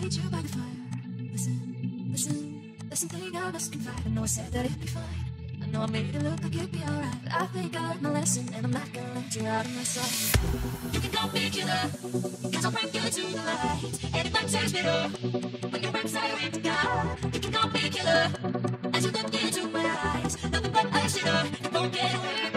could you by the fire. Listen, listen, listen, thing I must confide. I know I said that it'd be fine. I know I made it look like it'd be alright. But I think I learned my lesson, and I'm not gonna let you out of my sight. You can call me a killer, cause I'll bring you to the light. And it might taste bitter when you're inside with God. You can call me a killer as you look into my eyes. Nothing but a shitter. You won't get away.